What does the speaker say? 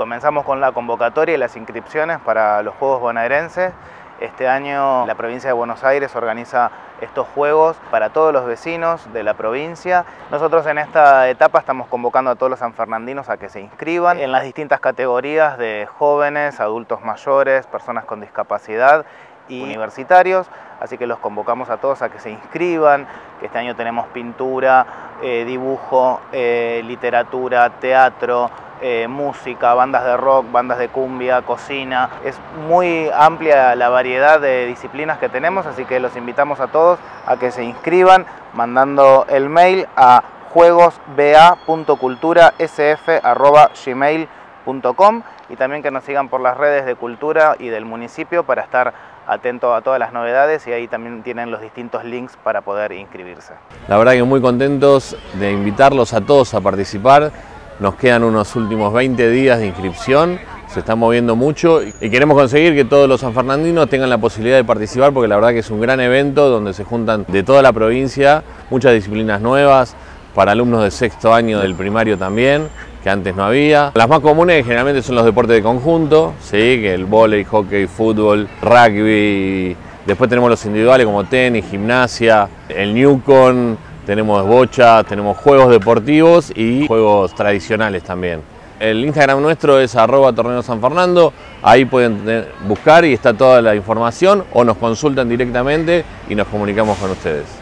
comenzamos con la convocatoria y las inscripciones para los Juegos Bonaerenses. Este año la provincia de Buenos Aires organiza estos juegos para todos los vecinos de la provincia. Nosotros en esta etapa estamos convocando a todos los sanfernandinos a que se inscriban en las distintas categorías de jóvenes, adultos mayores, personas con discapacidad y universitarios, así que los convocamos a todos a que se inscriban, que este año tenemos pintura, eh, dibujo, eh, literatura, teatro, eh, música, bandas de rock, bandas de cumbia, cocina. Es muy amplia la variedad de disciplinas que tenemos, así que los invitamos a todos a que se inscriban mandando el mail a juegosba.culturasf.gmail.com y también que nos sigan por las redes de cultura y del municipio para estar atento a todas las novedades y ahí también tienen los distintos links para poder inscribirse. La verdad que muy contentos de invitarlos a todos a participar nos quedan unos últimos 20 días de inscripción, se está moviendo mucho y queremos conseguir que todos los sanfernandinos tengan la posibilidad de participar porque la verdad que es un gran evento donde se juntan de toda la provincia muchas disciplinas nuevas, para alumnos de sexto año del primario también, que antes no había. Las más comunes generalmente son los deportes de conjunto, ¿sí? que el vóley, hockey, fútbol, rugby. Después tenemos los individuales como tenis, gimnasia, el Newcon, tenemos bocha, tenemos juegos deportivos y juegos tradicionales también. El Instagram nuestro es arroba torneo San Fernando, ahí pueden buscar y está toda la información o nos consultan directamente y nos comunicamos con ustedes.